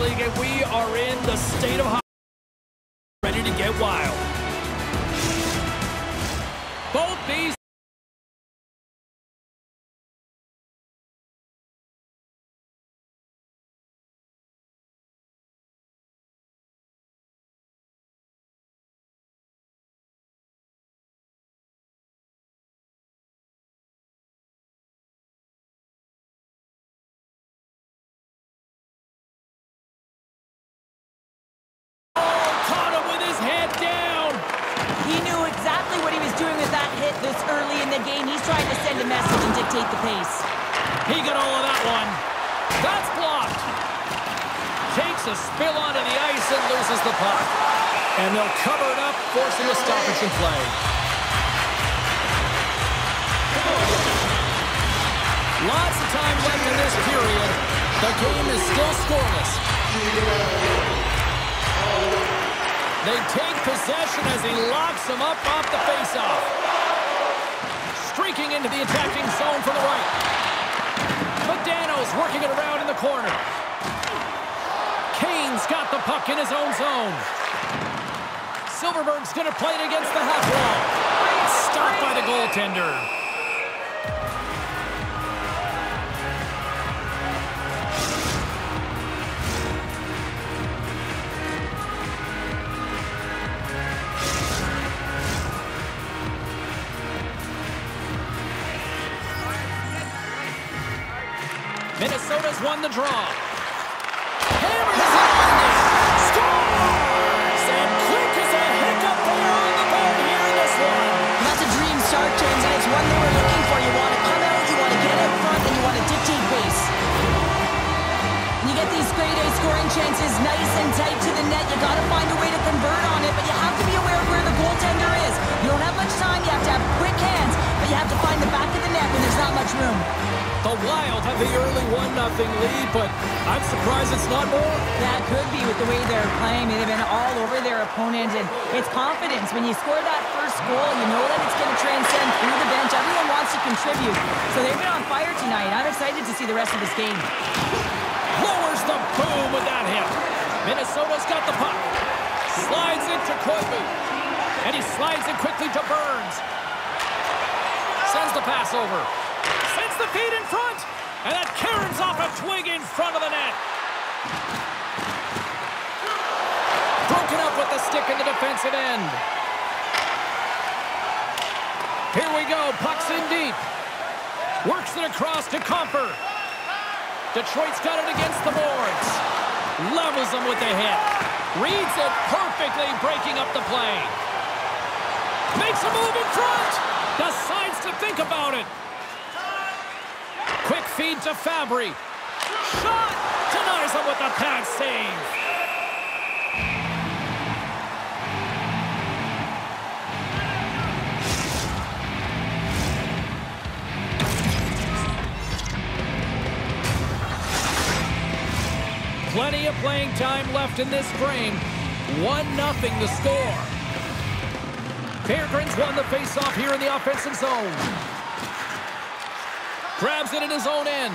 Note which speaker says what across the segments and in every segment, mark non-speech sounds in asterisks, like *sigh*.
Speaker 1: League, and we are in the state of. Ready to get wild.
Speaker 2: Trying to send a message and dictate the pace.
Speaker 1: He got all of that one. That's blocked. Takes a spill onto the ice and loses the puck. And they'll cover it up, forcing a stoppage in play. Lots of time left in this period. The game is still scoreless. They take possession as he locks them up off the faceoff. Streaking into the attacking zone from the right. Modano's working it around in the corner. Kane's got the puck in his own zone. Silfverberg's going to play it against the half wall. Stopped by the goaltender. Minnesota's won the draw. Hammers it in. Scores! And quick as a hiccup there on the board here in this one.
Speaker 2: That's a dream start, James, and it's one they were looking for. You want to come out, you want to get out front, and you want to dictate pace. You get these grade A scoring chances nice and tight to the net. You got to find a way to convert on it, but you have to be aware of where the goaltender is. You don't have much time. You have to have quick hands, but you have to find the back there's not much room.
Speaker 1: The Wild have the early 1-0 lead, but I'm surprised it's not more.
Speaker 2: That could be with the way they're playing. They've been all over their opponent, and it's confidence. When you score that first goal, you know that it's going to transcend through the bench. Everyone wants to contribute, so they've been on fire tonight. I'm excited to see the rest of this game.
Speaker 1: Lowers the boom with that hit. Minnesota's got the puck. Slides it to Koivu. And he slides it quickly to Burns. Sends the pass over. Sends the feed in front. And that caroms off a twig in front of the net. Broken up with the stick in the defensive end. Here we go. Puck's in deep. Works it across to Comper. Detroit's got it against the boards. Levels them with the hit. Reads it perfectly, breaking up the play. Makes a move in front. Decides to think about it. Quick feed to Fabbri. Shot! Denies him with the pad save. Plenty of playing time left in this frame. 1-0 the score. Peregrines won the faceoff here in the offensive zone. Grabs it in his own end.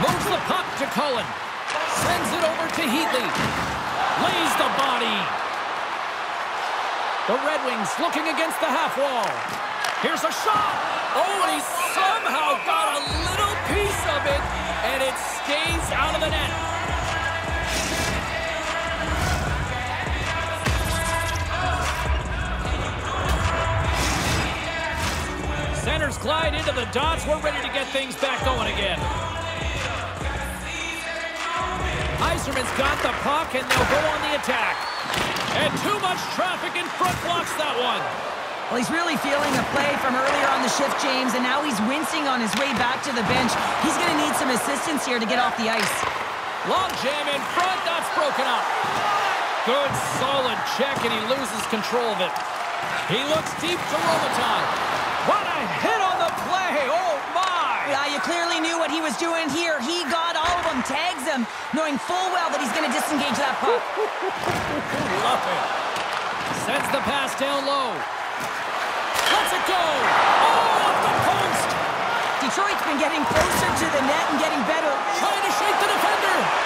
Speaker 1: Moves the puck to Cullen. Sends it over to Heatley. Lays the body. The Red Wings looking against the half wall. Here's a shot. Oh, and he somehow got a little piece of it, and it stays out of the net. Centers glide into the dots. We're ready to get things back going again. Yzerman's got the puck, and they'll go on the attack. And too much traffic in front blocks that one.
Speaker 2: Well, he's really feeling a play from earlier on the shift, James, and now he's wincing on his way back to the bench. He's going to need some assistance here to get off the ice.
Speaker 1: Long jam in front. That's broken up. Good, solid check, and he loses control of it. He looks deep to Robitaille. What a hit on the play. Oh, my.
Speaker 2: Yeah, you clearly knew what he was doing here. He got all of them, tags him, knowing full well that he's going to disengage that puck. *laughs*
Speaker 1: Love it. Sends the pass down low. Let's it go. Oh, off the post.
Speaker 2: Detroit's been getting closer to the net and getting better.
Speaker 1: Trying to shake the defender.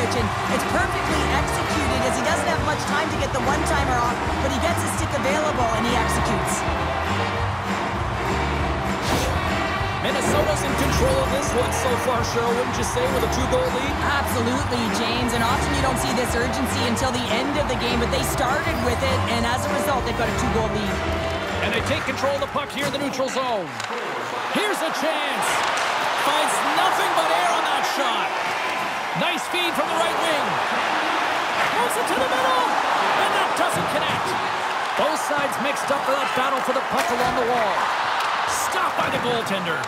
Speaker 2: It's perfectly executed as he doesn't have much time to get the one-timer off, but he gets his stick available and he executes.
Speaker 1: Minnesota's in control of this one so far, Cheryl, wouldn't you say, with a two-goal lead?
Speaker 2: Absolutely, James, and often you don't see this urgency until the end of the game, but they started with it, and as a result, they've got a two-goal lead.
Speaker 1: And they take control of the puck here in the neutral zone. Here's a chance. Finds nothing but air on that shot. Nice feed from the right wing. Moves it to the middle, and that doesn't connect. Both sides mixed up for that battle for the puck along the wall. Stopped by the goaltender.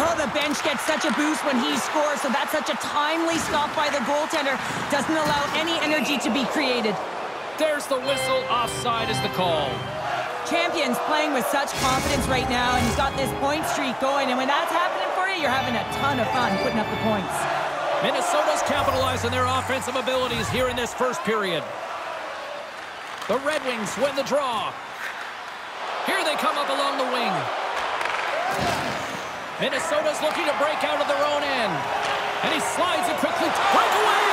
Speaker 2: Oh, the bench gets such a boost when he scores, so that's such a timely stop by the goaltender. Doesn't allow any energy to be created.
Speaker 1: There's the whistle. Offside is the call.
Speaker 2: Champion's playing with such confidence right now, and he's got this point streak going, and when that's happening for you, you're having a ton of fun putting up the points.
Speaker 1: Minnesota's capitalized on their offensive abilities here in this first period. The Red Wings win the draw. Here they come up along the wing. Minnesota's looking to break out of their own end. And he slides it quickly. Breakaway!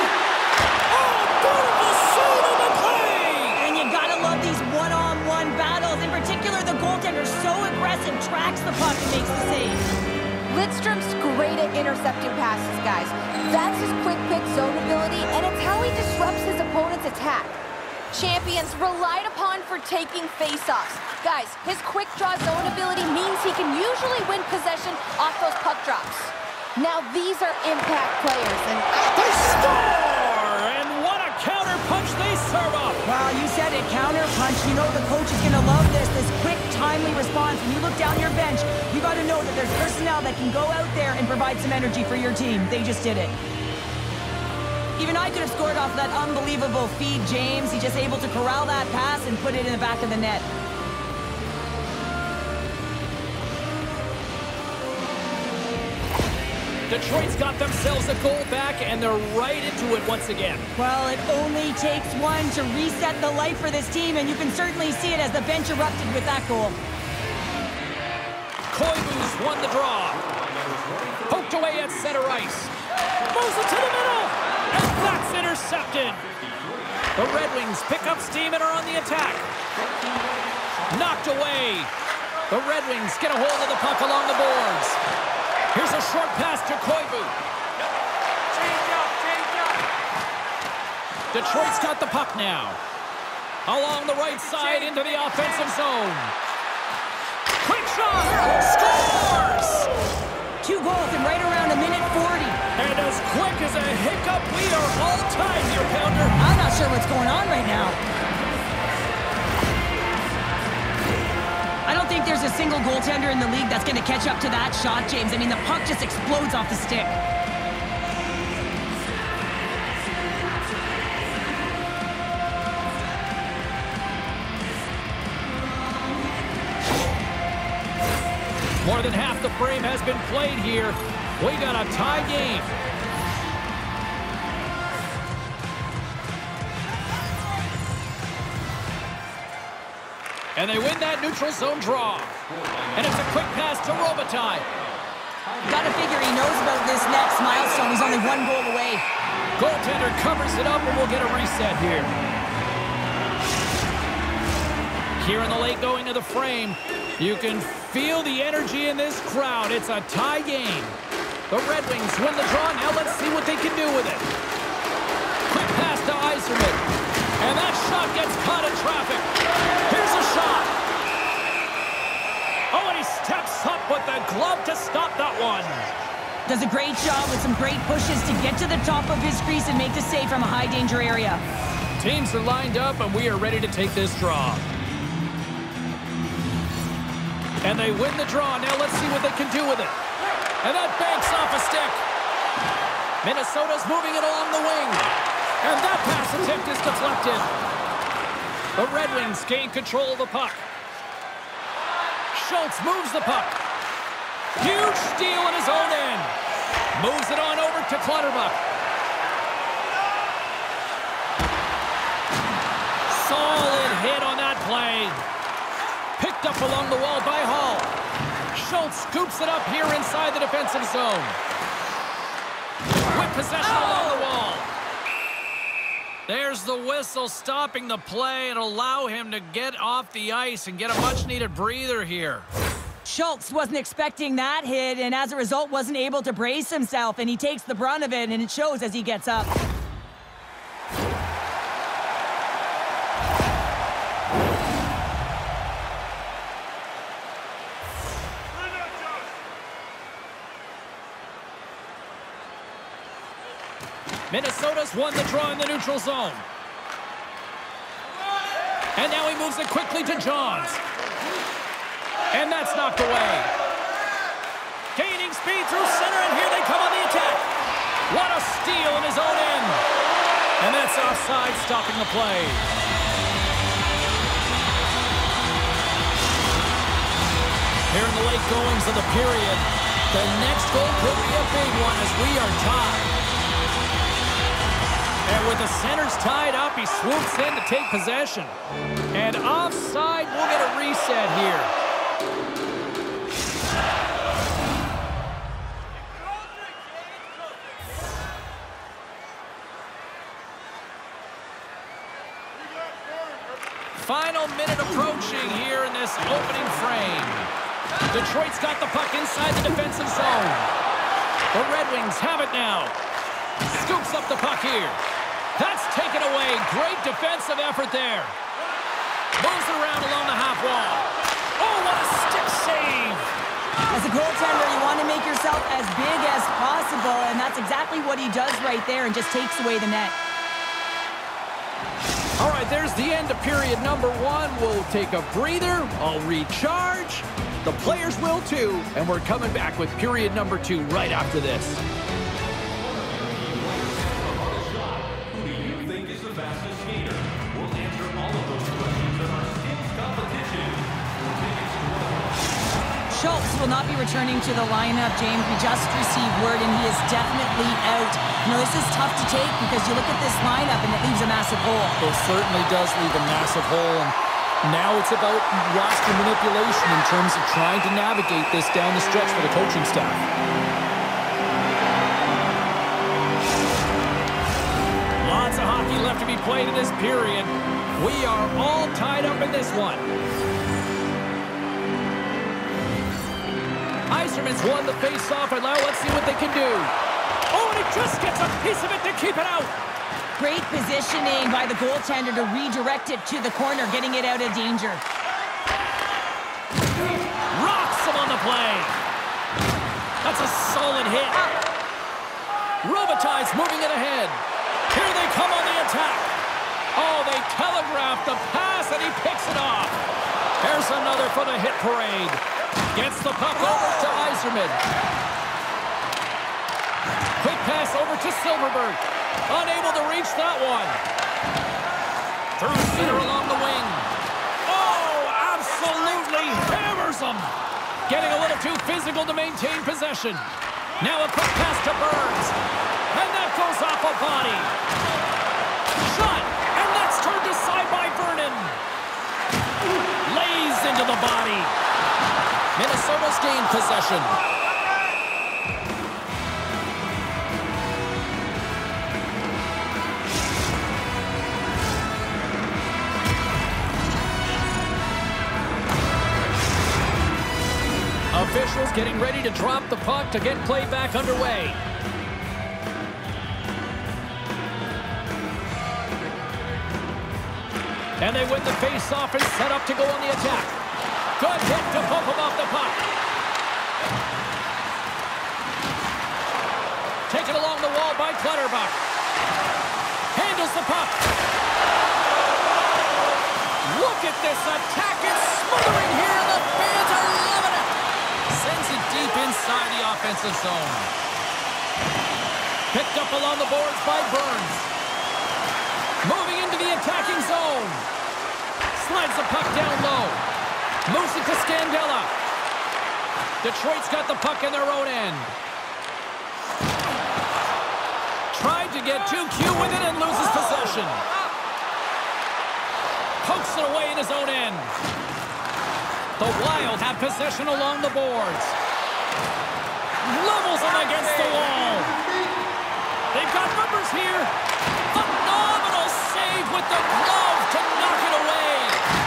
Speaker 1: Oh, beautiful save of the play!
Speaker 2: And you gotta love these one-on-one battles. In particular, the goaltender so aggressive, tracks the puck and makes the save.
Speaker 3: Lidstrom's great at intercepting passes, guys. That's his quick pick zone ability, and it's how he disrupts his opponent's attack. Champions relied upon for taking faceoffs. Guys, his quick draw zone ability means he can usually win possession off those puck drops. Now these are impact players, and
Speaker 1: They score! And what a counter punch they serve up!
Speaker 2: Wow, you said it, counter punch. You know the coach is gonna love this, this quick, timely response. When you look down your bench, you gotta know that there's personnel that can go out there and provide some energy for your team. They just did it. Even I could have scored off that unbelievable feed, James. He just able to corral that pass and put it in the back of the net.
Speaker 1: Detroit's got themselves a goal back, and they're right into it once again.
Speaker 2: Well, it only takes one to reset the life for this team, and you can certainly see it as the bench erupted with that goal.
Speaker 1: Koivu's won the draw. Poked away at center ice. Moves it to the middle. And that's intercepted. The Red Wings pick up steam and are on the attack. Knocked away. The Red Wings get a hold of the puck along the boards. Here's a short pass to Koivu. Detroit's got the puck now. Along the right side into the offensive zone. Quick shot! Scores!
Speaker 2: Two goals in right around a minute 40.
Speaker 1: And as quick as a hiccup, we are all tied here, Pounder.
Speaker 2: I'm not sure what's going on right now. Think there's a single goaltender in the league that's going to catch up to that shot, James. I mean, the puck just explodes off the stick.
Speaker 1: More than half the frame has been played here. We got a tie game. And they win that neutral zone draw. And it's a quick pass to Robitaille.
Speaker 2: Gotta figure he knows about this next milestone. He's only one goal away.
Speaker 1: Goaltender covers it up, and we'll get a reset here. Here in the late going to the frame, you can feel the energy in this crowd. It's a tie game. The Red Wings win the draw. Now let's see what they can do with it. Quick pass to Yzerman. And that shot gets caught in traffic. Here's shot. Oh, and he steps up with the glove to stop that one.
Speaker 2: Does a great job with some great pushes to get to the top of his crease and make the save from a high danger area.
Speaker 1: Teams are lined up, and we are ready to take this draw. And they win the draw. Now let's see what they can do with it. And that banks off a stick. Minnesota's moving it along the wing. And that pass attempt is deflected. The Red Wings gain control of the puck. Schultz moves the puck. Huge steal in his own end. Moves it on over to Clutterbuck. Solid hit on that play. Picked up along the wall by Hall. Schultz scoops it up here inside the defensive zone. With possession along the wall. There's the whistle stopping the play and allow him to get off the ice and get a much-needed breather here.
Speaker 2: Schultz wasn't expecting that hit, and as a result, wasn't able to brace himself, and he takes the brunt of it, and it shows as he gets up.
Speaker 1: Minnesota's won the draw in the neutral zone. And now he moves it quickly to Johns. And that's knocked away. Gaining speed through center, and here they come on the attack. What a steal in his own end. And that's offside, stopping the play. Here in the late goings of the period, the next goal could be a big one as we are tied. And with the centers tied up, he swoops in to take possession. And offside, we'll get a reset here. Final minute approaching here in this opening frame. Detroit's got the puck inside the defensive zone. The Red Wings have it now. Scoops up the puck here. That's taken away. Great defensive effort there. Moves it around along the half wall. Oh, what a stick save.
Speaker 2: As a goaltender, you want to make yourself as big as possible, and that's exactly what he does right there and just takes away the net.
Speaker 1: All right, there's the end of period number one. We'll take a breather. I'll recharge. The players will too. And we're coming back with period number two right after this.
Speaker 2: Returning to the lineup, James. We just received word, and he is definitely out. You know, this is tough to take because you look at this lineup, and it leaves a massive hole.
Speaker 1: It certainly does leave a massive hole. And now it's about roster manipulation in terms of trying to navigate this down the stretch for the coaching staff. Lots of hockey left to be played in this period. We are all tied up in this one. Yzerman's won the face-off, and now let's see what they can do. Oh, and he just gets a piece of it to keep it out.
Speaker 2: Great positioning by the goaltender to redirect it to the corner, getting it out of danger.
Speaker 1: Rocks him on the play. That's a solid hit. Robitaille's moving it ahead. Here they come on the attack. Oh, they telegraph the pass, and he picks it off. There's another for the hit parade. Gets the puck over to Yzerman. Quick pass over to Silfverberg. Unable to reach that one. Through center along the wing. Oh, absolutely hammers them. Getting a little too physical to maintain possession. Now a quick pass to Burns. And that goes off a body. Shot. And that's turned aside by Vernon. Lays into the body. Minnesota's gained possession. Officials getting ready to drop the puck to get play back underway. And they win the face-off and set up to go on the attack. Good hit to bump him off the puck. Taken along the wall by Clutterbuck. Handles the puck. Look at this attack. It's smothering here, and the fans are loving it. Sends it deep inside the offensive zone. Picked up along the boards by Burns. Moving into the attacking zone. Slides the puck down low. Moves it to Scandella. Detroit's got the puck in their own end. Tried to get too cute with it and loses possession. Pokes it away in his own end. The Wild have possession along the boards. Levels him against the wall. They've got numbers here. Phenomenal save with the glove to knock it away.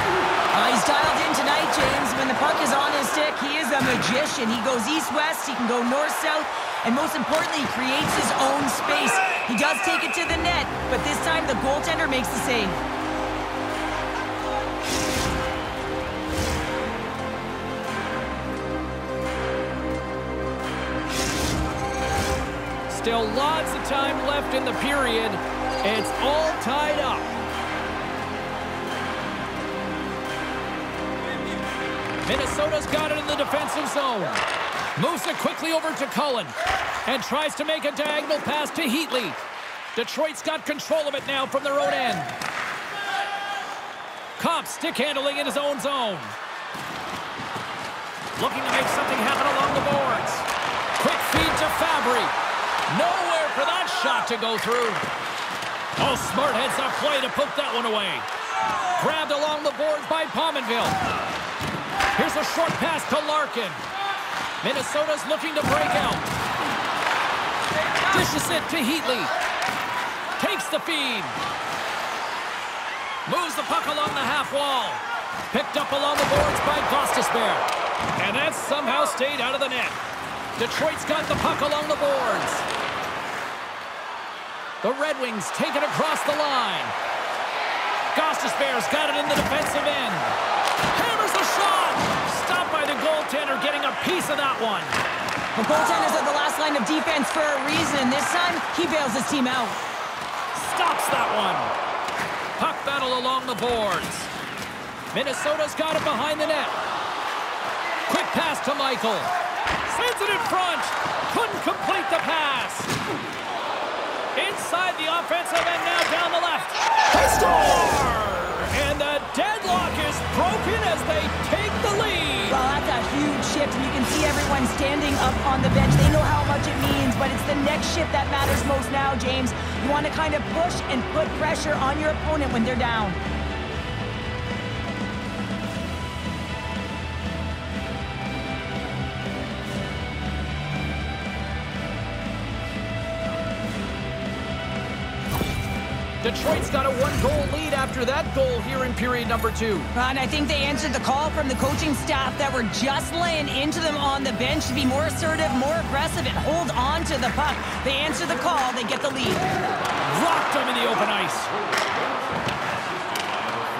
Speaker 2: Uh, he's dialed in tonight, James. When the puck is on his stick, he is a magician. He goes east-west, he can go north-south, and most importantly, he creates his own space. He does take it to the net, but this time the goaltender makes the save.
Speaker 1: Still lots of time left in the period. It's all tied up. Minnesota's got it in the defensive zone. Moves it quickly over to Cullen. And tries to make a diagonal pass to Heatley. Detroit's got control of it now from their own end. Copp stick handling in his own zone. Looking to make something happen along the boards. Quick feed to Fabbri. Nowhere for that shot to go through. Oh, smart heads up play to put that one away. Grabbed along the boards by Pominville. Here's a short pass to Larkin. Minnesota's looking to break out. Dishes it to Heatley. Takes the feed. Moves the puck along the half wall. Picked up along the boards by Gostisbehere. And that somehow stayed out of the net. Detroit's got the puck along the boards. The Red Wings take it across the line. Gostisbehere's got it in the defensive end. Goaltender getting a piece of that one.
Speaker 2: The goaltenders are the last line of defense for a reason. This time, he bails his team out.
Speaker 1: Stops that one. Puck battle along the boards. Minnesota's got it behind the net. Quick pass to Michael. Sends it in front. Couldn't complete the pass. Inside the offensive end now down the left.
Speaker 2: Everyone standing up on the bench. They know how much it means, but it's the next shift that matters most now, James. You want to kind of push and put pressure on your opponent when they're down.
Speaker 1: Detroit's got a one-goal lead after that goal here in period number two.
Speaker 2: And I think they answered the call from the coaching staff that were just laying into them on the bench to be more assertive, more aggressive, and hold on to the puck. They answer the call, they get the lead.
Speaker 1: Rocked them in the open ice.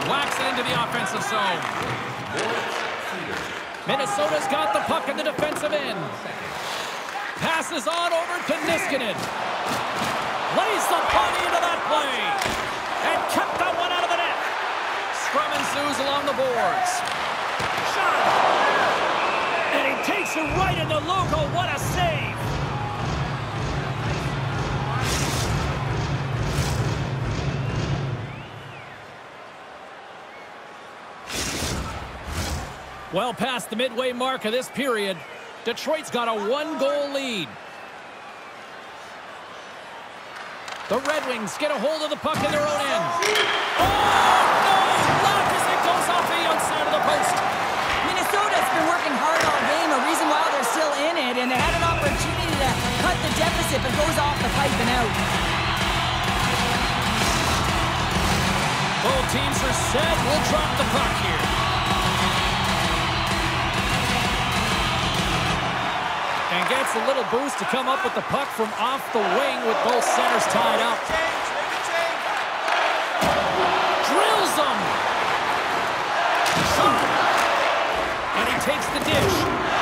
Speaker 1: Whacks it into the offensive zone. Minnesota's got the puck in the defensive end. Passes on over to Niskanen. Lays the body into that play. And kept that one out of the net. Scrum ensues along the boards. Shot. And he takes it right in the logo. What a save. Well past the midway mark of this period, Detroit's got a one-goal lead. The Red Wings get a hold of the puck in their own end. Oh, no! Block as it goes off the outside of the post.
Speaker 2: Minnesota's been working hard all game, a reason why they're still in it, and they had an opportunity to cut the deficit, but goes off the pipe and out.
Speaker 1: Both teams are set. We'll drop the puck here. And gets a little boost to come up with the puck from off the wing with both centers tied up. Drills them. And he takes the dish.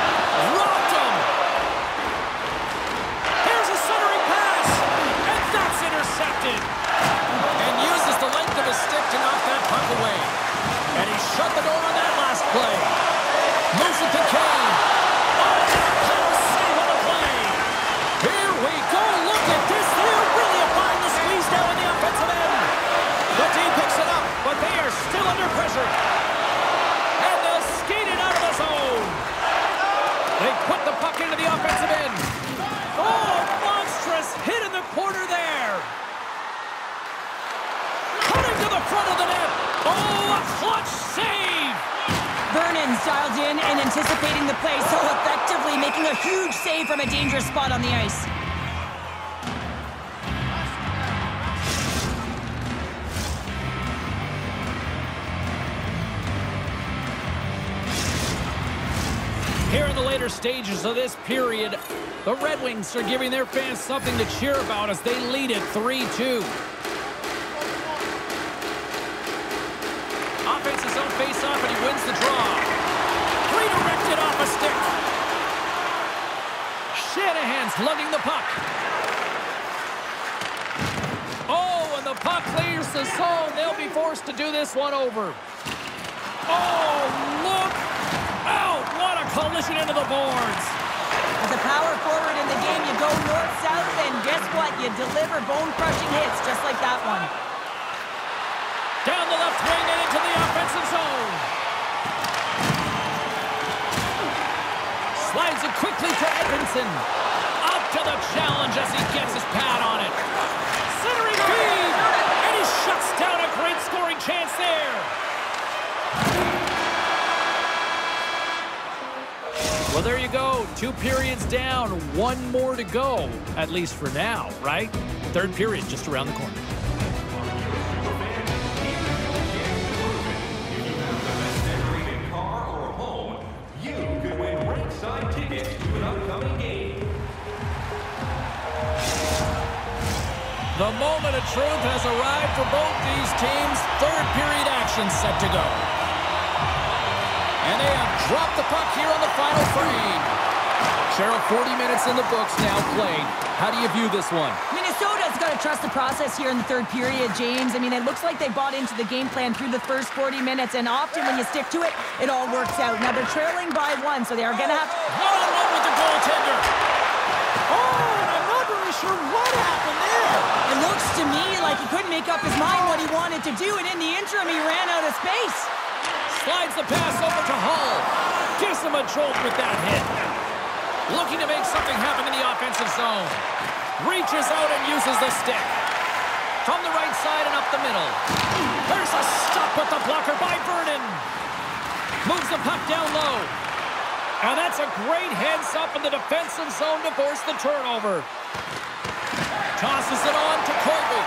Speaker 2: dialed in and anticipating the play so effectively, making a huge save from a dangerous spot on the ice.
Speaker 1: Here in the later stages of this period, the Red Wings are giving their fans something to cheer about as they lead it 3-2. The zone. They'll be forced to do this one over. Oh, look out! What a collision into the boards.
Speaker 2: As a power forward in the game, you go north-south, and guess what? You deliver bone-crushing hits just like that one.
Speaker 1: Down the left wing and into the offensive zone. Slides it quickly to Edmondson. Up to the challenge as he gets his pad on it. Well, there you go. Two periods down, one more to go, at least for now, right? Third period just around the corner. The moment of truth has arrived for both these teams. Third period action set to go. And they have dropped the puck here on the final frame. Cheryl, 40 minutes in the books now played. How do you view this one?
Speaker 2: Minnesota's got to trust the process here in the third period, James. I mean, it looks like they bought into the game plan through the first 40 minutes, and often when you stick to it, it all works out. Now they're trailing by one, so they are going to have to...
Speaker 1: One-on-one with the goaltender. Oh, I'm not really sure what happened there.
Speaker 2: It looks to me like he couldn't make up his mind what he wanted to do, and in the interim, he ran out of space.
Speaker 1: Slides the pass over to Hull. Gives him a jolt with that hit. Looking to make something happen in the offensive zone. Reaches out and uses the stick. From the right side and up the middle. There's a stop with the blocker by Vernon. Moves the puck down low. And that's a great heads up in the defensive zone to force the turnover. Tosses it on to Koivu.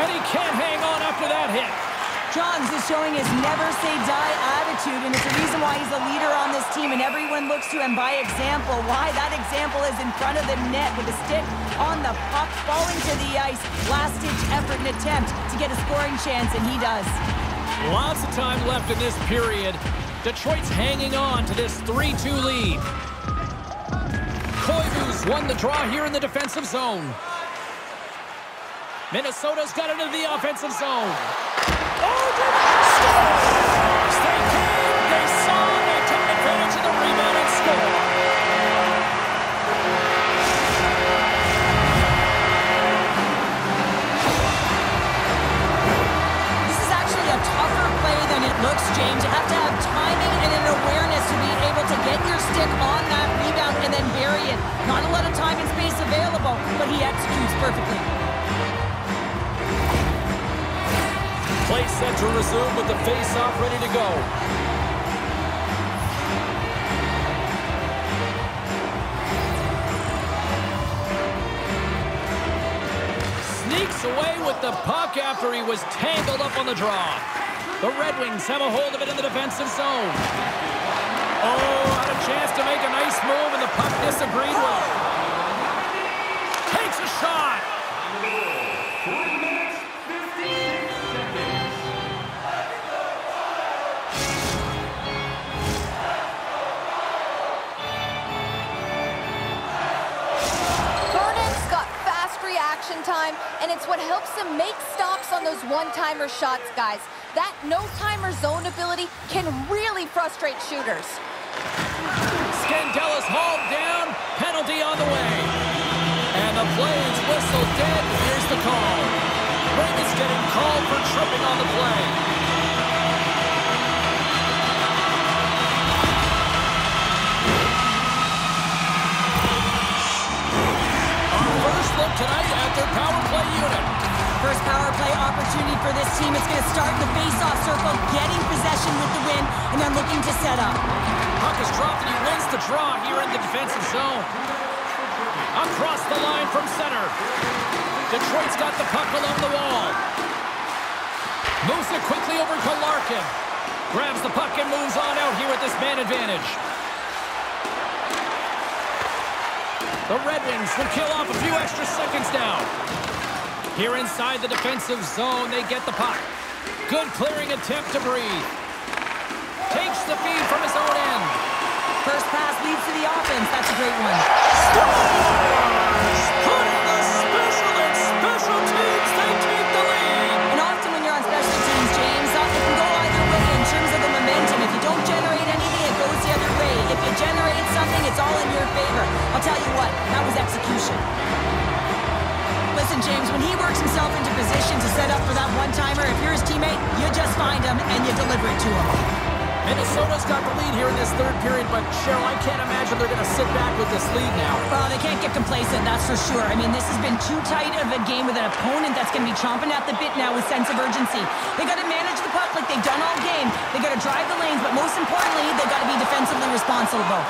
Speaker 1: And he can't hang on after that hit.
Speaker 2: Johns is showing his never-say-die attitude, and it's the reason why he's a leader on this team, and everyone looks to him by example. Why? That example is in front of the net with a stick on the puck, falling to the ice. Last-ditch effort and attempt to get a scoring chance, and he does.
Speaker 1: Lots of time left in this period. Detroit's hanging on to this 3-2 lead. Koivu's won the draw here in the defensive zone. Minnesota's got it into the offensive zone. They came, they they took advantage of the rebound and scored.
Speaker 2: This is actually a tougher play than it looks, James. You have to have timing and an awareness to be able to get your stick on that rebound and then bury it. Not a lot of time and space available, but he executes perfectly.
Speaker 1: Play set to resume with the face-off ready to go. Sneaks away with the puck after he was tangled up on the draw. The Red Wings have a hold of it in the defensive zone. Oh, had a chance to make a nice move, and the puck disagreed with
Speaker 3: one-timer shots, guys. That no-timer zone ability can really frustrate shooters.
Speaker 1: Scandella's hauled down. Penalty on the way. And the play's whistle dead. Here's the call. Ring is getting called for tripping on the play. First power play
Speaker 2: opportunity for this team. It's going to start in the face-off circle, getting possession with the win, and then looking to set up.
Speaker 1: Puck is dropped and he wins the draw here in the defensive zone. Across the line from center. Detroit's got the puck along the wall. Moves it quickly over to Larkin. Grabs the puck and moves on out here with this man advantage. The Red Wings will kill off a few extra seconds now. Here inside the defensive zone, they get the puck. Good clearing attempt to breathe. Takes the feed from his own end.
Speaker 2: First pass leads to the offense. That's a great one.
Speaker 1: Putting the special and special teams, they take the lead.
Speaker 2: And often when you're on special teams, James, it can go either way in terms of the momentum. If you don't generate anything, it goes the other way. If you generate something, it's all in your favor. I'll tell you what, that was execution. Listen, James, when he works himself into position to set up for that one-timer, if you're his teammate, you just find him and you deliver it to him.
Speaker 1: Minnesota's got the lead here in this third period, but Cheryl, I can't imagine they're going to sit back with this lead now.
Speaker 2: Well, they can't get complacent, that's for sure. I mean, this has been too tight of a game with an opponent that's going to be chomping at the bit now with sense of urgency. They got to manage the puck like they've done all game. They got to drive the lanes, but most importantly, they got to be defensively responsible.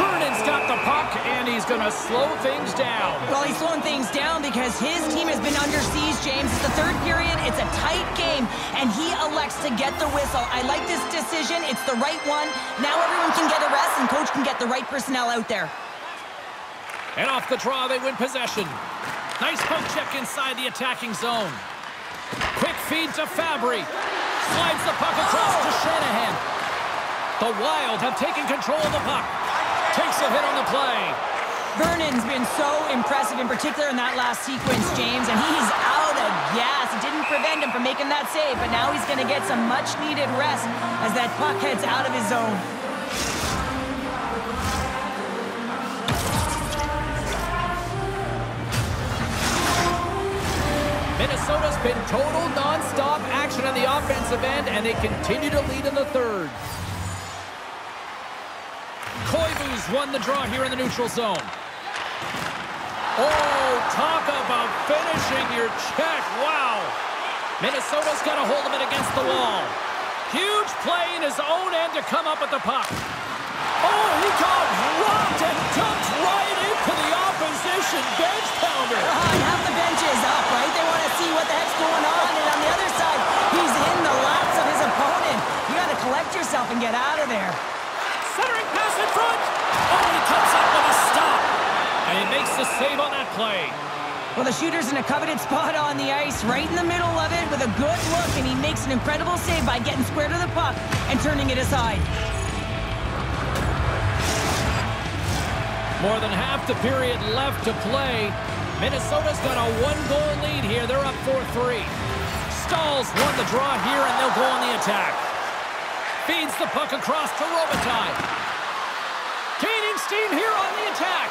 Speaker 1: Vernon's got the puck, and he's going to slow things down.
Speaker 2: Well, he's slowing things down because his team has been under siege, James. It's the third period. It's a tight game, and he elects to get the whistle. I like this decision. It's the right one. Now everyone can get a rest, and coach can get the right personnel out there.
Speaker 1: And off the draw, they win possession. Nice poke check inside the attacking zone. Quick feed to Fabbri. Slides the puck across to oh! Shanahan. The Wild have taken control of the puck. Takes a hit on the play.
Speaker 2: Vernon's been so impressive, in particular in that last sequence, James, and he's out of gas. It didn't prevent him from making that save, but now he's going to get some much-needed rest as that puck heads out of his zone.
Speaker 1: Minnesota's been total non-stop action on the offensive end, and they continue to lead in the third. Koivu's won the draw here in the neutral zone. Oh, talk about finishing your check. Wow. Minnesota's got a hold of it against the wall. Huge play in his own end to come up with the puck. Oh, he got rocked and dumped right into the opposition bench pounder.
Speaker 2: Uh, and half the bench is up, right? They want to see what the heck's going on, and on the other side, he's in the laps of his opponent. You got to collect yourself and get out of there.
Speaker 1: Centering pass in front. Oh, he comes up with a stop. And he makes the save on that play.
Speaker 2: Well, the shooter's in a coveted spot on the ice, right in the middle of it with a good look, and he makes an incredible save by getting square to the puck and turning it aside.
Speaker 1: More than half the period left to play. Minnesota's got a one-goal lead here. They're up 4-3. Stalls won the draw here, and they'll go on the attack. Feeds the puck across to Robitaille. Steam here on the attack.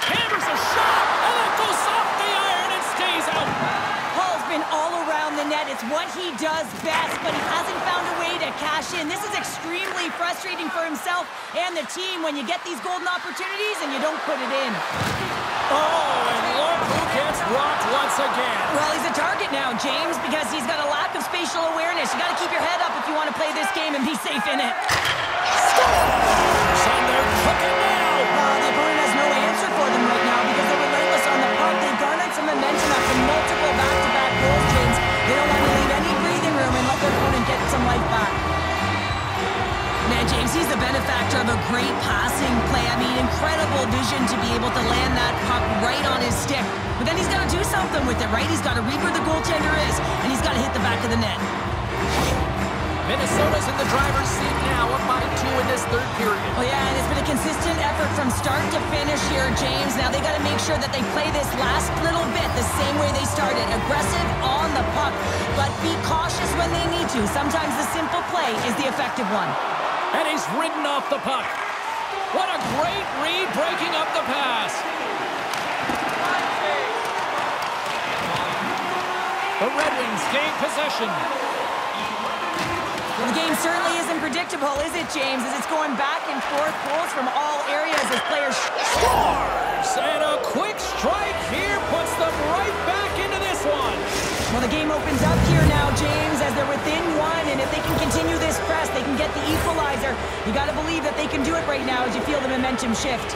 Speaker 1: Hammers a shot, and it goes off the iron and stays out.
Speaker 2: Hall's been all around the net. It's what he does best, but he hasn't found a way to cash in. This is extremely frustrating for himself and the team when you get these golden opportunities and you don't put it in.
Speaker 1: Oh, and look who gets rocked once again.
Speaker 2: Well, he's a target now, James, because he's got a lack of spatial awareness. You got to keep your head up if you want to play this game and be safe in it.
Speaker 1: And they're cooking now.
Speaker 2: Uh, the opponent has no answer for them right now because they're relentless on the puck. They garnered some momentum after multiple back-to-back goals, James. They don't want to leave any breathing room and let their opponent get some life back. Man, James, he's the benefactor of a great passing play. I mean, incredible vision to be able to land that puck right on his stick. But then he's got to do something with it, right? He's got to read where the goaltender is, and he's got to hit the back of the net.
Speaker 1: Minnesota's in the driver's seat now, up by two in this third period.
Speaker 2: Oh yeah, and it's been a consistent effort from start to finish here, James. Now they got to make sure that they play this last little bit the same way they started. Aggressive on the puck, but be cautious when they need to. Sometimes the simple play is the effective one.
Speaker 1: And he's ridden off the puck. What a great read breaking up the pass. The Red Wings gain possession.
Speaker 2: The game certainly isn't predictable, is it, James? As it's going back and forth, goals from all areas as players
Speaker 1: Scores! And a quick strike here puts them right back into this one.
Speaker 2: Well, the game opens up here now, James, as they're within one, and if they can continue this press, they can get the equalizer. You got to believe that they can do it right now as you feel the momentum shift.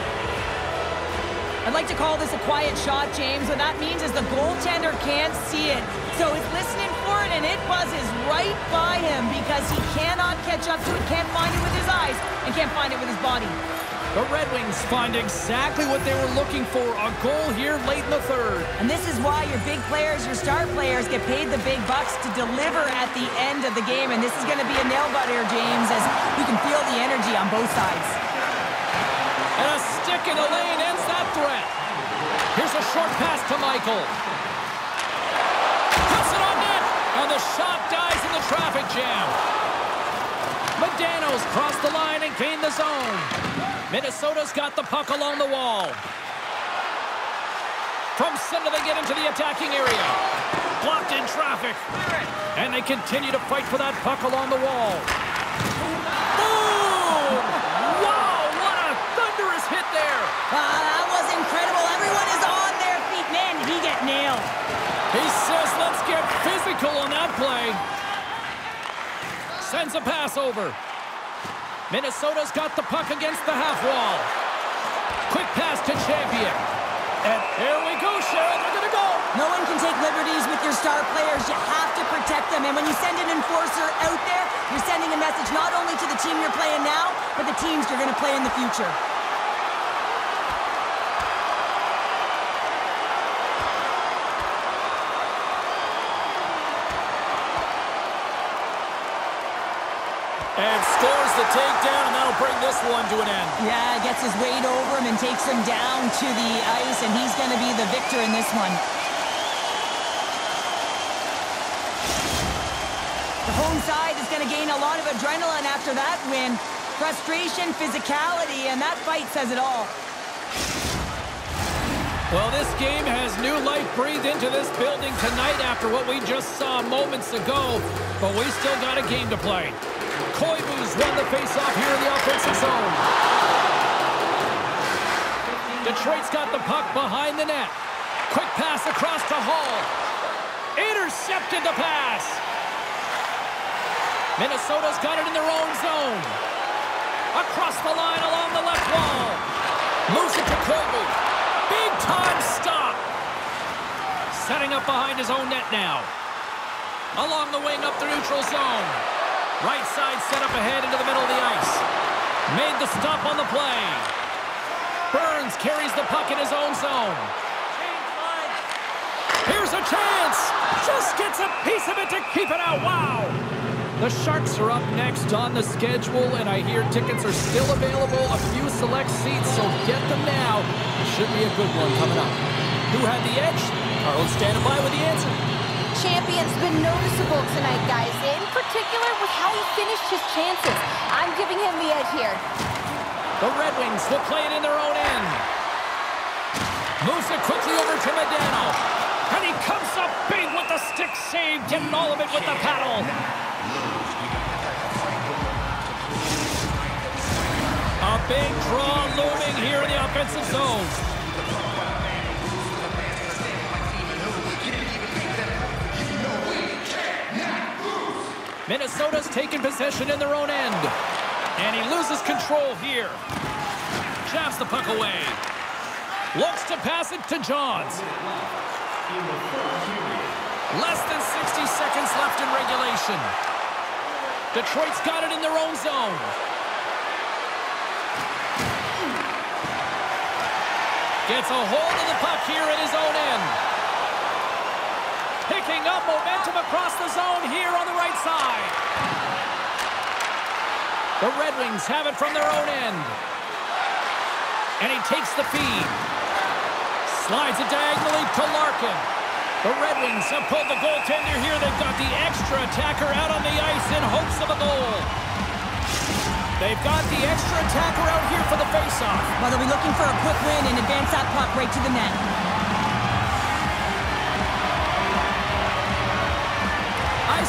Speaker 2: I'd like to call this a quiet shot, James. What that means is the goaltender can't see it. So he's listening and it buzzes right by him because he cannot catch up to it, can't find it with his eyes, and can't find it with his body.
Speaker 1: The Red Wings find exactly what they were looking for, a goal here late in the third.
Speaker 2: And this is why your big players, your star players, get paid the big bucks to deliver at the end of the game. And this is going to be a nail-biter, James, as you can feel the energy on both sides.
Speaker 1: And a stick in the lane ends that threat. Here's a short pass to Michael. Shot dies in the traffic jam. Modano's crossed the line and gained the zone. Minnesota's got the puck along the wall. From center, they get into the attacking area. Blocked in traffic. And they continue to fight for that puck along the wall. Boom! Wow, what a thunderous hit there.
Speaker 2: Ah, that was incredible. Everyone is on their feet. Man, he get nailed.
Speaker 1: He says, let's get physical on that play. Sends a pass over. Minnesota's got the puck against the half wall. Quick pass to Champion. And here we go, Sharon. They're going to go.
Speaker 2: No one can take liberties with your star players. You have to protect them. And when you send an enforcer out there, you're sending a message not only to the team you're playing now, but the teams you're going to play in the future.
Speaker 1: And scores the takedown, and that'll bring this one to an end.
Speaker 2: Yeah, gets his weight over him and takes him down to the ice, and he's going to be the victor in this one. The home side is going to gain a lot of adrenaline after that win. Frustration, physicality, and that fight says it all.
Speaker 1: Well, this game has new life breathed into this building tonight after what we just saw moments ago, but we still got a game to play. Koivu's won the faceoff here in the offensive zone. Detroit's got the puck behind the net. Quick pass across to Hall. Intercepted the pass. Minnesota's got it in their own zone. Across the line along the left wall. Moves it to Koivu. Big time stop. Setting up behind his own net now. Along the wing up the neutral zone. Right side set up ahead into the middle of the ice. Made the stop on the play. Burns carries the puck in his own zone. Here's a chance. Just gets a piece of it to keep it out. Wow. The Sharks are up next on the schedule, and I hear tickets are still available. A few select seats, so get them now. Should be a good one coming up. Who had the edge? Carl's standing by with the answer.
Speaker 3: Champion's been noticeable tonight, guys, in particular with how he finished his chances. I'm giving him the edge here.
Speaker 1: The Red Wings will play it in their own end. Moves it quickly over to Modano. And he comes up big with the stick save, getting all of it with the paddle. A big draw looming here in the offensive zone. Minnesota's taking possession in their own end. And he loses control here. Jabs the puck away. Looks to pass it to Johns. Less than 60 seconds left in regulation. Detroit's got it in their own zone. Gets a hold of the puck here in his own end. Picking up momentum across the zone here on the right side. The Red Wings have it from their own end. And he takes the feed. Slides it diagonally to Larkin. The Red Wings have pulled the goaltender here. They've got the extra attacker out on the ice in hopes of a goal. They've got the extra attacker out here for the faceoff.
Speaker 2: Well, they'll be looking for a quick win and advance that puck right to the net.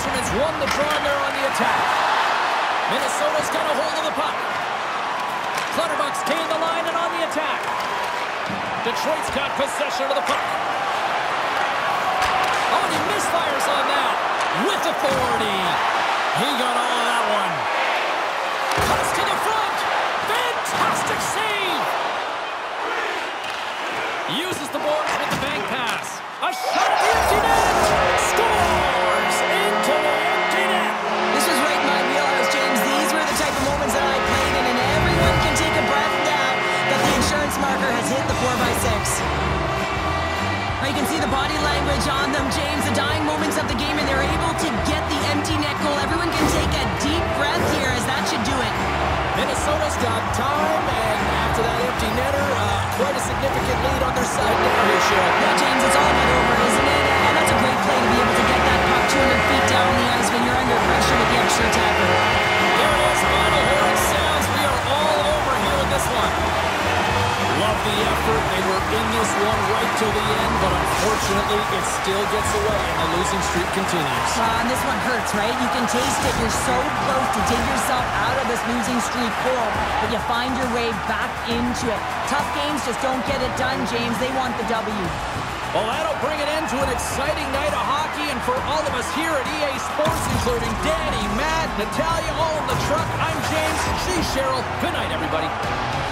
Speaker 1: Yzerman's won the draw and they're on the attack. Minnesota's got a hold of the puck. Clutterbuck's gain the line and on the attack. Detroit's got possession of the puck. Oh, and he misfires on that with authority. He got all of that one. Cuts to the front. Fantastic save. Uses the boards with the bank pass. A shot at the empty net. Scores
Speaker 2: on them, James. The dying moments of the game, and they're able to get the empty net goal. Everyone can take a deep breath here, as that should do it.
Speaker 1: Minnesota's got time, and after that empty netter, uh, quite a significant lead on their side now here, Cheryl.
Speaker 2: Yeah, James, it's all but over, isn't it? And that's a great play to be able to get that puck 200 feet down the ice
Speaker 1: continues.
Speaker 2: Uh, this one hurts, right? You can taste it. You're so close to dig yourself out of this losing streak hole, but you find your way back into it. Tough games just don't get it done, James. They want the W.
Speaker 1: Well, that'll bring it into an exciting night of hockey, and for all of us here at EA Sports, including Danny, Matt, Natalia, all in the truck, I'm James. She's Cheryl. Good night, everybody.